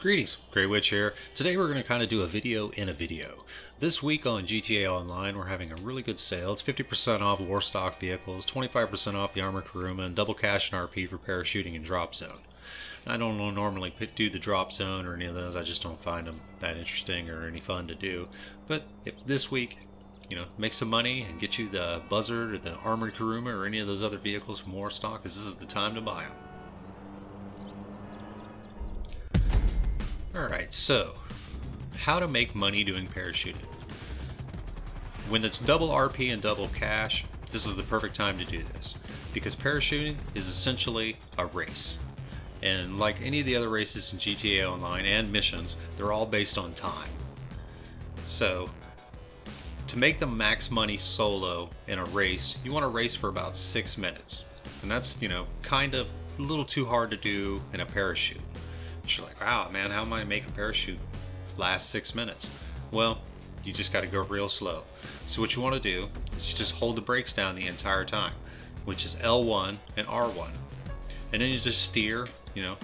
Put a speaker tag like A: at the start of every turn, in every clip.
A: Greetings, Grey Witch here. Today we're going to kind of do a video in a video. This week on GTA Online we're having a really good sale. It's 50% off Warstock vehicles, 25% off the Armored Kuruma, and double cash and RP for parachuting and drop zone. I don't normally do the drop zone or any of those, I just don't find them that interesting or any fun to do. But if this week, you know, make some money and get you the Buzzard or the Armored Kuruma or any of those other vehicles from Warstock, because this is the time to buy them. Alright, so how to make money doing parachuting. When it's double RP and double cash, this is the perfect time to do this because parachuting is essentially a race. And like any of the other races in GTA Online and missions, they're all based on time. So, to make the max money solo in a race, you want to race for about six minutes. And that's, you know, kind of a little too hard to do in a parachute. You're like, wow, man, how am I make a parachute last six minutes? Well, you just got to go real slow. So what you want to do is you just hold the brakes down the entire time, which is L1 and R1. And then you just steer, you know,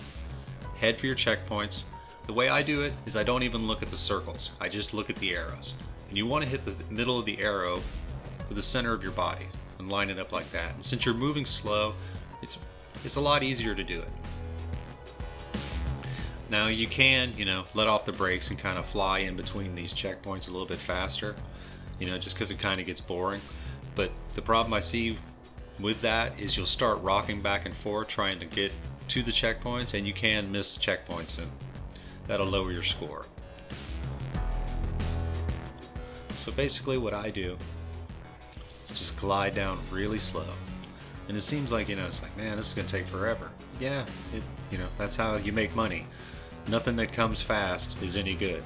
A: head for your checkpoints. The way I do it is I don't even look at the circles. I just look at the arrows. And you want to hit the middle of the arrow with the center of your body and line it up like that. And since you're moving slow, it's it's a lot easier to do it. Now you can, you know, let off the brakes and kind of fly in between these checkpoints a little bit faster, you know, just because it kind of gets boring. But the problem I see with that is you'll start rocking back and forth trying to get to the checkpoints and you can miss checkpoints and that'll lower your score. So basically what I do is just glide down really slow. And it seems like, you know, it's like, man, this is going to take forever. Yeah, it, you know, that's how you make money. Nothing that comes fast is any good.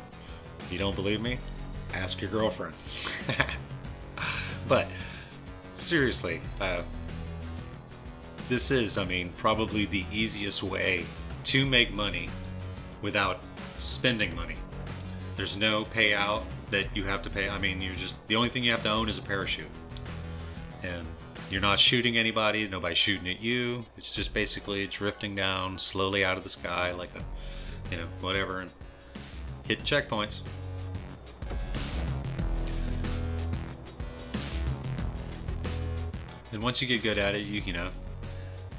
A: If you don't believe me, ask your girlfriend. but seriously, uh, this is, I mean, probably the easiest way to make money without spending money. There's no payout that you have to pay. I mean, you're just the only thing you have to own is a parachute, and you're not shooting anybody. Nobody's shooting at you. It's just basically drifting down slowly out of the sky like a you know, whatever, and hit checkpoints. And once you get good at it, you you know,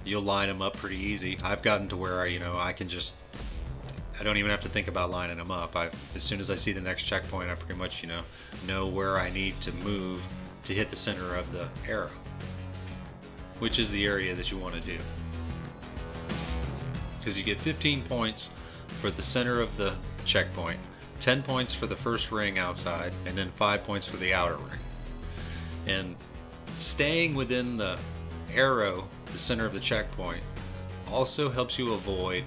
A: you'll line them up pretty easy. I've gotten to where you know, I can just I don't even have to think about lining them up. I as soon as I see the next checkpoint, I pretty much, you know, know where I need to move to hit the center of the arrow, which is the area that you want to do. Because you get 15 points for the center of the checkpoint, 10 points for the first ring outside, and then 5 points for the outer ring. And staying within the arrow, the center of the checkpoint, also helps you avoid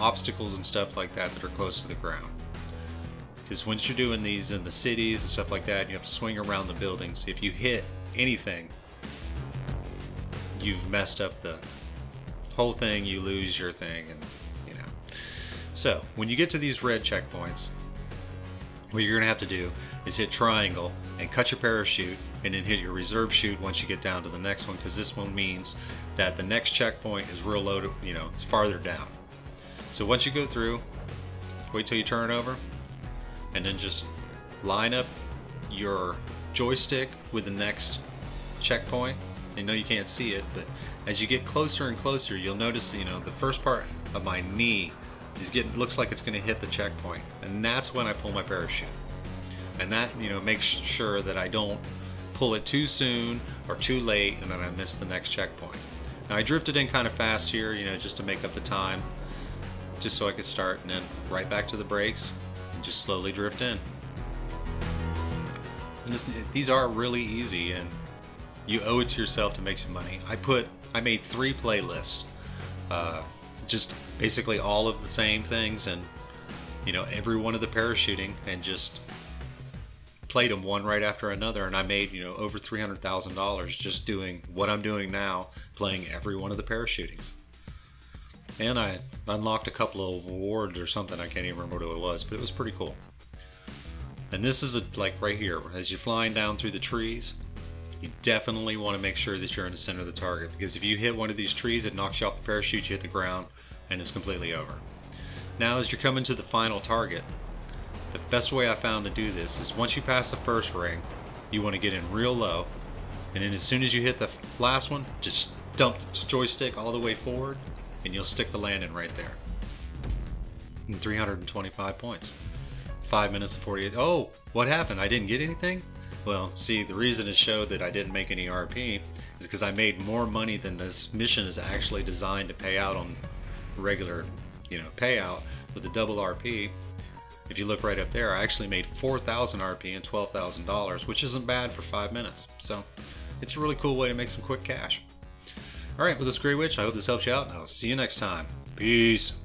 A: obstacles and stuff like that that are close to the ground. Because once you're doing these in the cities and stuff like that, you have to swing around the buildings. If you hit anything, you've messed up the whole thing, you lose your thing, and so, when you get to these red checkpoints, what you're going to have to do is hit triangle and cut your parachute and then hit your reserve chute once you get down to the next one because this one means that the next checkpoint is real low you know, it's farther down. So once you go through, wait till you turn it over and then just line up your joystick with the next checkpoint. I know you can't see it, but as you get closer and closer, you'll notice, you know, the first part of my knee is getting looks like it's going to hit the checkpoint, and that's when I pull my parachute. And that you know makes sure that I don't pull it too soon or too late, and then I miss the next checkpoint. Now I drifted in kind of fast here, you know, just to make up the time, just so I could start, and then right back to the brakes, and just slowly drift in. This, these are really easy, and you owe it to yourself to make some money. I put, I made three playlists. Uh, just basically all of the same things and you know every one of the parachuting and just played them one right after another. And I made you know over $300,000 just doing what I'm doing now playing every one of the parachutings. And I unlocked a couple of awards or something. I can't even remember what it was but it was pretty cool. And this is a, like right here. As you're flying down through the trees you definitely want to make sure that you're in the center of the target because if you hit one of these trees it knocks you off the parachute you hit the ground and it's completely over Now as you're coming to the final target, the best way I found to do this is once you pass the first ring, you want to get in real low, and then as soon as you hit the last one, just dump the joystick all the way forward, and you'll stick the landing right there. And 325 points. 5 minutes and 48. Oh, what happened? I didn't get anything? Well, see, the reason it showed that I didn't make any RP is because I made more money than this mission is actually designed to pay out on regular, you know, payout with the double RP. If you look right up there, I actually made 4,000 RP and $12,000, which isn't bad for 5 minutes. So, it's a really cool way to make some quick cash. Alright, well this is Grey Witch, I hope this helps you out, and I'll see you next time. Peace!